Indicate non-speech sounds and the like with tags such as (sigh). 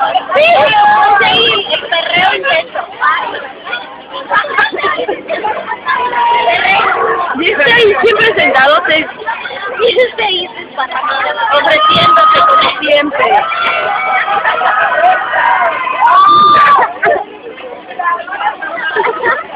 Sí, lo conseguí, el perreo intenso. Dice siempre sentado, te dice dices para mí, ofreciéndote como siempre. (laughs)